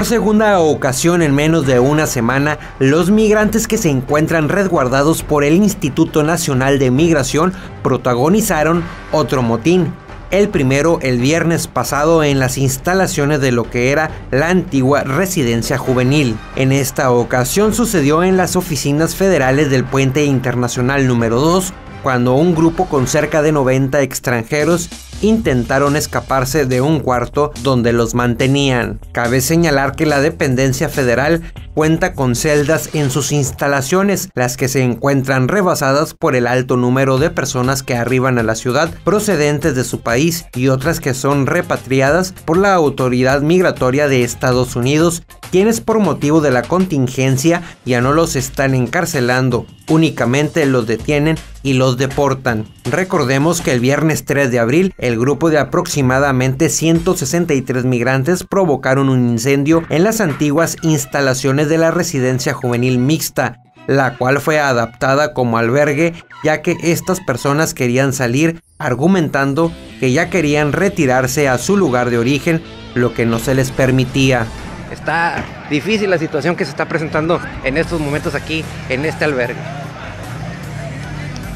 Por segunda ocasión en menos de una semana, los migrantes que se encuentran resguardados por el Instituto Nacional de Migración protagonizaron otro motín. El primero el viernes pasado en las instalaciones de lo que era la antigua residencia juvenil. En esta ocasión sucedió en las oficinas federales del Puente Internacional número 2, cuando un grupo con cerca de 90 extranjeros intentaron escaparse de un cuarto donde los mantenían. Cabe señalar que la dependencia federal cuenta con celdas en sus instalaciones, las que se encuentran rebasadas por el alto número de personas que arriban a la ciudad procedentes de su país y otras que son repatriadas por la autoridad migratoria de Estados Unidos, quienes por motivo de la contingencia ya no los están encarcelando, únicamente los detienen y los deportan. Recordemos que el viernes 3 de abril, el grupo de aproximadamente 163 migrantes provocaron un incendio en las antiguas instalaciones de la residencia juvenil mixta, la cual fue adaptada como albergue ya que estas personas querían salir argumentando que ya querían retirarse a su lugar de origen, lo que no se les permitía. Está difícil la situación que se está presentando en estos momentos aquí en este albergue.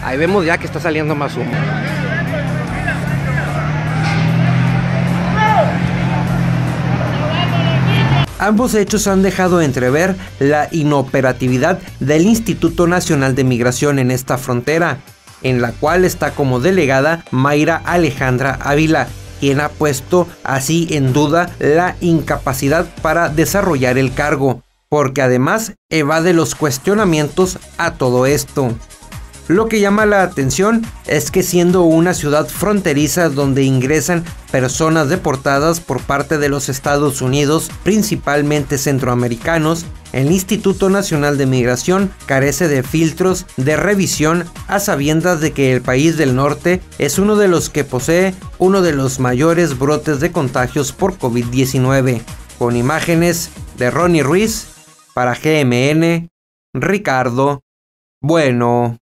Ahí vemos ya que está saliendo más humo. Ambos hechos han dejado entrever la inoperatividad del Instituto Nacional de Migración en esta frontera, en la cual está como delegada Mayra Alejandra Ávila, quien ha puesto así en duda la incapacidad para desarrollar el cargo, porque además evade los cuestionamientos a todo esto. Lo que llama la atención es que siendo una ciudad fronteriza donde ingresan personas deportadas por parte de los Estados Unidos, principalmente centroamericanos, el Instituto Nacional de Migración carece de filtros de revisión a sabiendas de que el país del norte es uno de los que posee uno de los mayores brotes de contagios por COVID-19. Con imágenes de Ronnie Ruiz para GMN, Ricardo Bueno.